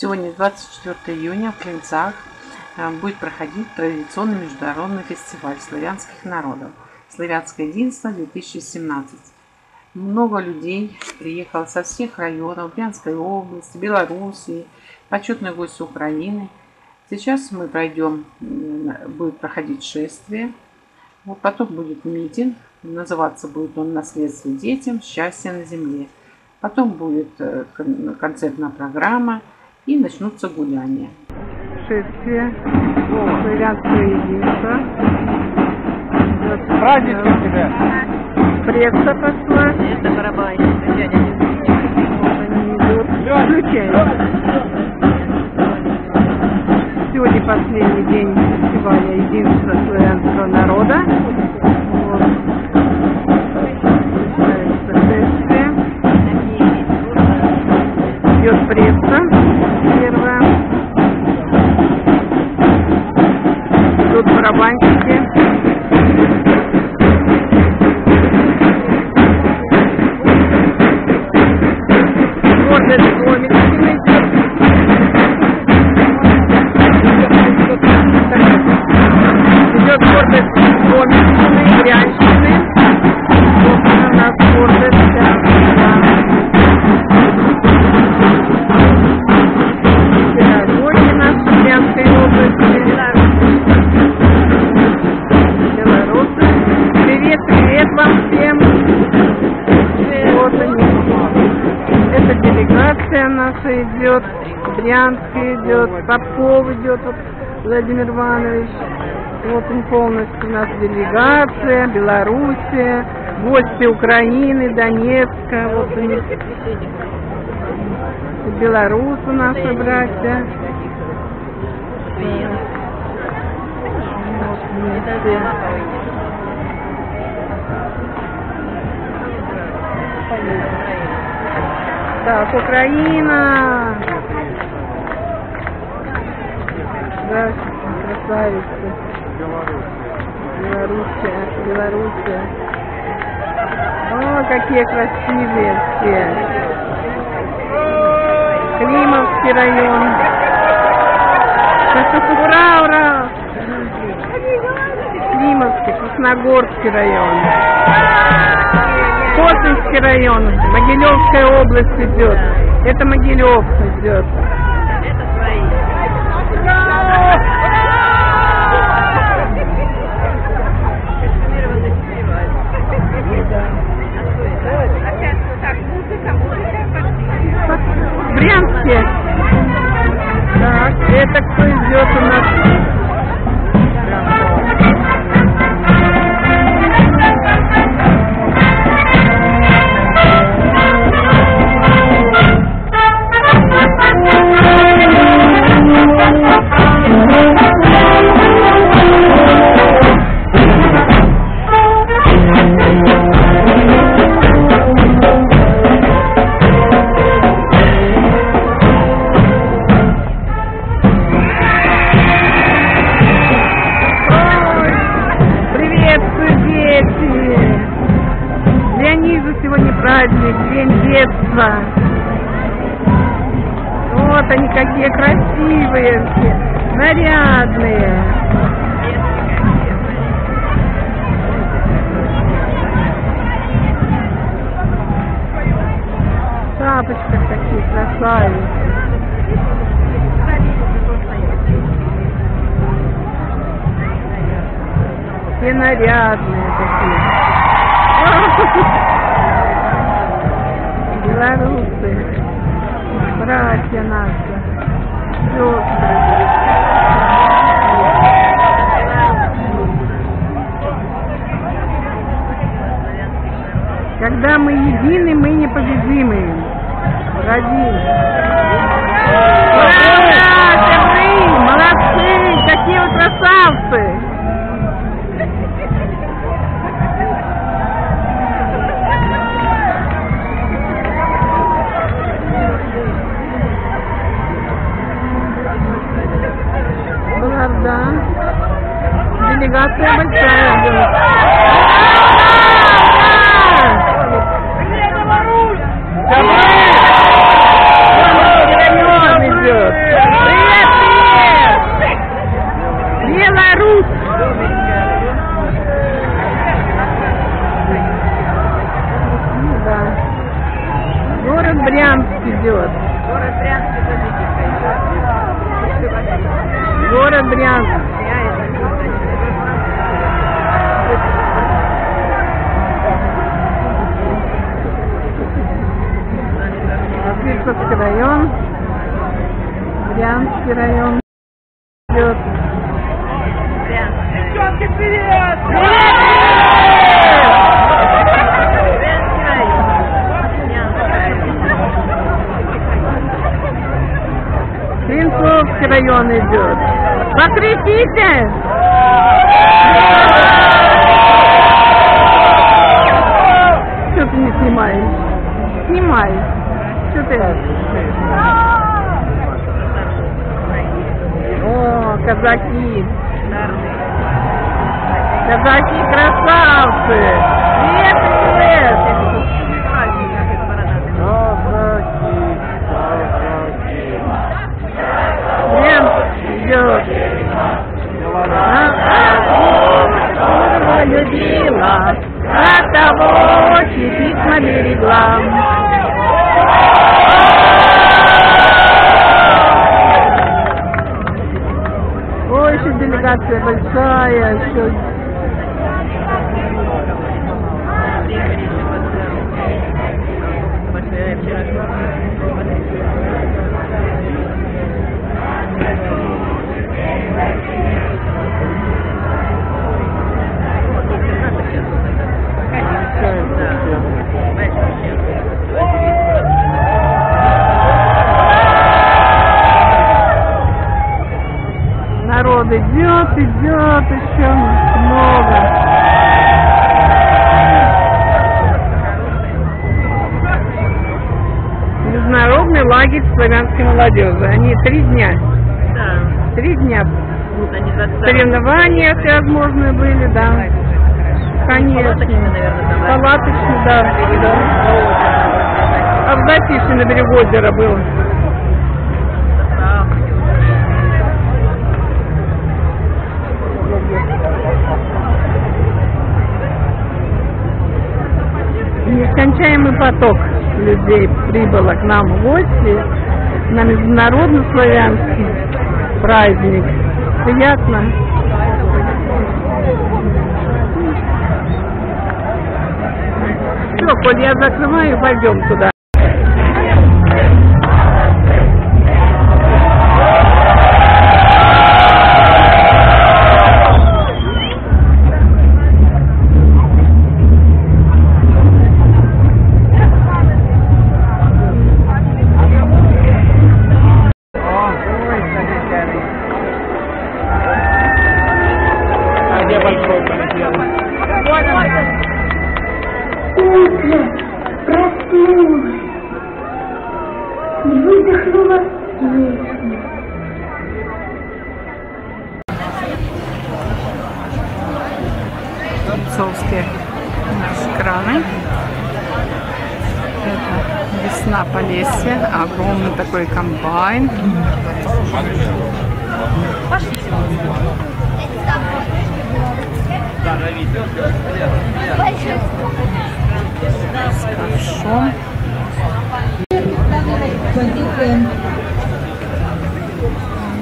Сегодня 24 июня в Клинцах э, будет проходить традиционный международный фестиваль славянских народов «Славянское единство 2017». Много людей приехало со всех районов Брянской области, Белоруссии, почетный гость Украины. Сейчас мы пройдем, будет проходить шествие, вот потом будет митинг, называться будет он «Наследство детям. Счастье на земле». Потом будет э, концертная программа и начнутся гуляния. Шествие, славянское единство. Праздничек тебя! Пресса пошла. Это барабанщик, Гомельщины идет. Идет. Брянск идет, Попов идет, вот Владимир Иванович. Вот он полностью у нас делегация, Белоруссия, гости Украины, Донецка, вот у них белорусы наши братья. Вот. Так, Украина. Здравствуйте, красавицы. Белоруссия, Белоруссия. О, какие красивые все. Климовский район. Ура, ура! Климовский, Красногорский район. Хотинский район, Могилевская область идет. Это Могилев идет. Это свои. В Брянске. Так, это кто идет у нас? Вот они какие красивые все, нарядные. В Шапочках такие красавицы. Все нарядные такие. Белорусы, братья наши. Когда мы едины, мы непобедимы. Один. Ура! Молодцы! Какие вы красавцы! Делегация большая будет. Ура! Район Район идет. Покрепите! Что ты не снимаешь? Снимай. Что ты? О, казаки. Казаки красавцы. от того письма берегла. Ой, еще делегация большая, еще лагерь славянской молодежи. Они три дня. Да. Три дня. Вот они 20 Соревнования всевозможные были, да. Конечно. Палаточные, наверное, там, да? Палаточные, да. да. А в Затишье на берегу озера было. Нескончаемый поток людей прибыло к нам в гости на международный славянский праздник. Приятно. Все, Коль, я закрываю, пойдем туда. Полесье, огромный такой комбайн. С.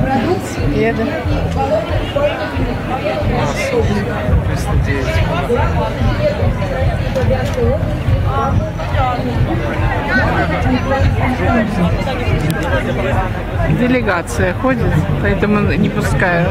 Велосипеды. Делегация ходит, поэтому не пускают.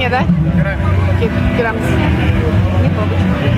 С камня, да? Керамзит. Не помню.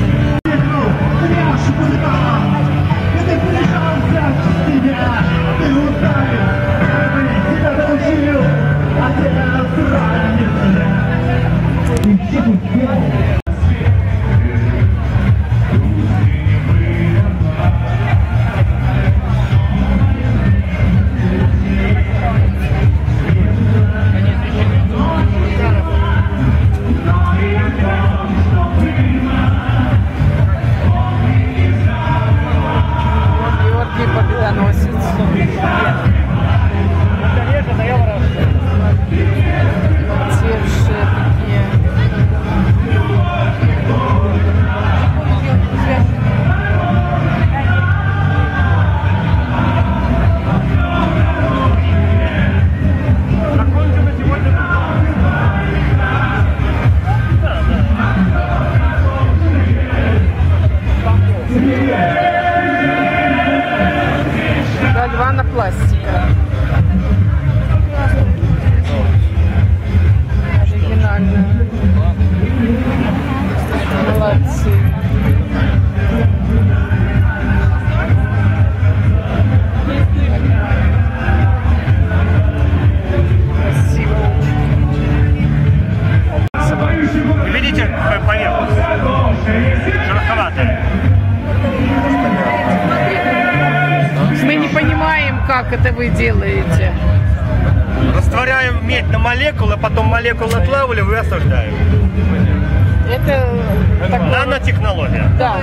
Нанотехнология. Да,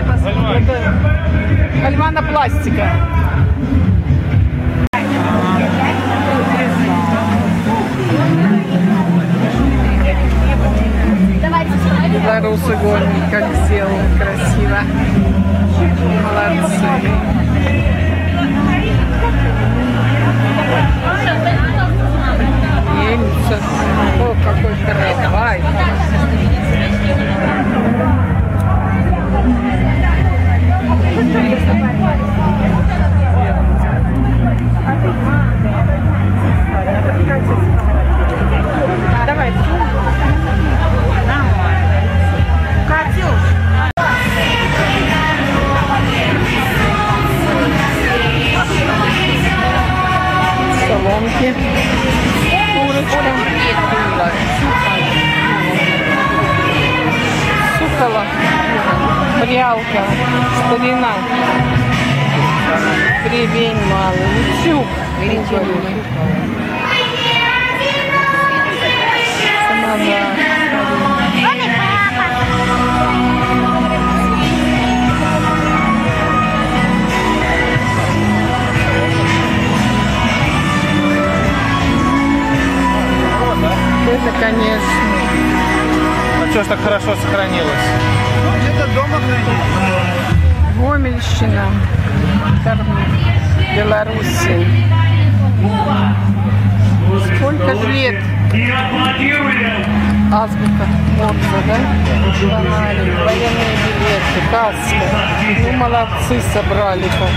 гальванопластика. Белорусы гонят, как сделал красиво. Молодцы. Мельница. О, какой каравай. Gracias. Так хорошо сохранилось? Гомельщина, Кормиль, Белоруссия. Сколько лет азбука Морзе, да? Фонарик, военные билеты, каска. Ну, молодцы, собрали-то.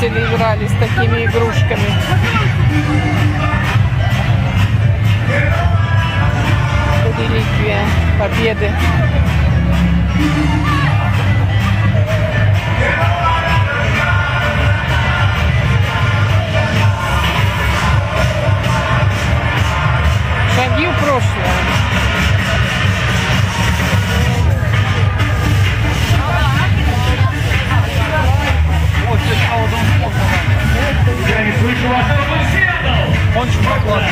Родители играли с такими игрушками. Это реликвия победы. Шаги в прошлое. Onde vai agora?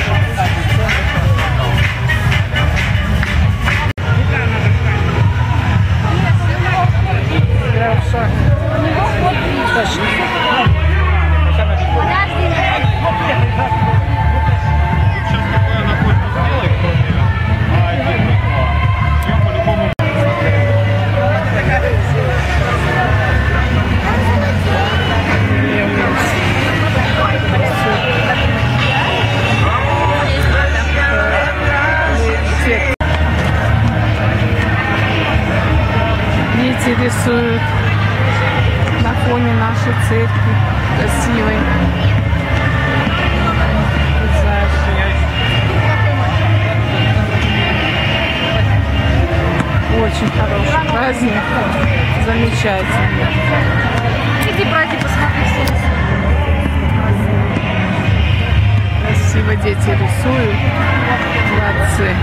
Очень хороший праздник. Замечательный. Иди, братья, посмотри. Красиво дети рисуют. Молодцы.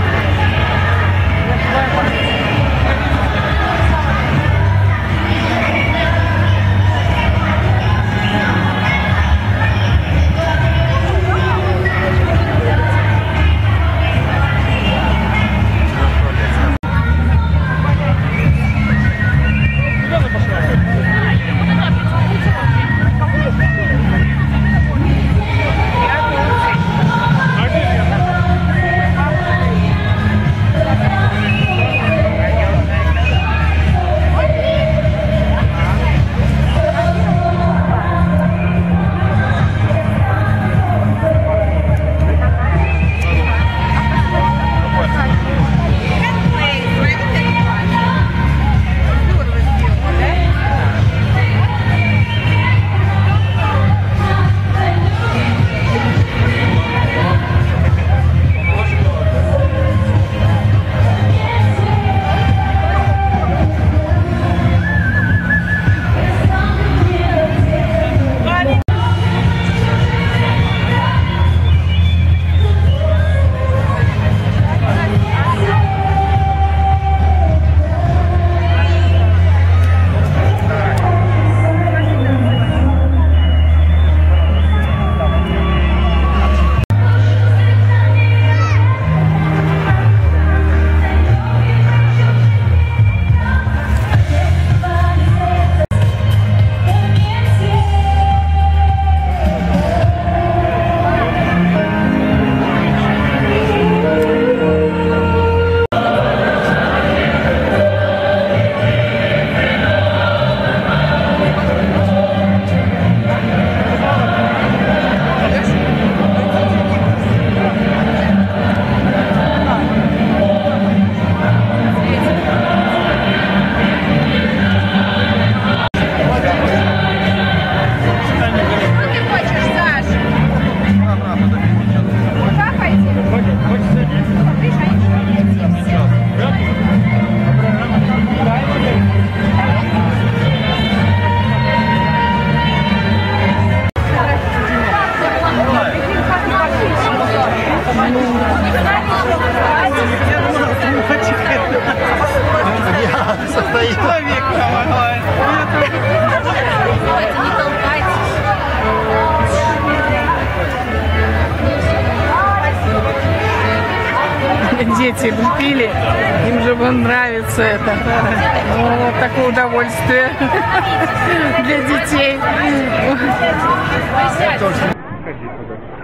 Удовольствие для детей.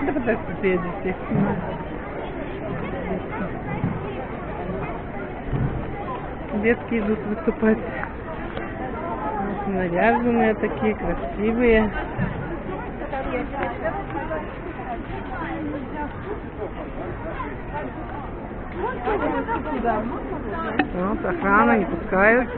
Да подождите, я детей. Детки идут выступать. Наряженные такие, красивые. Вот охрана не пускают.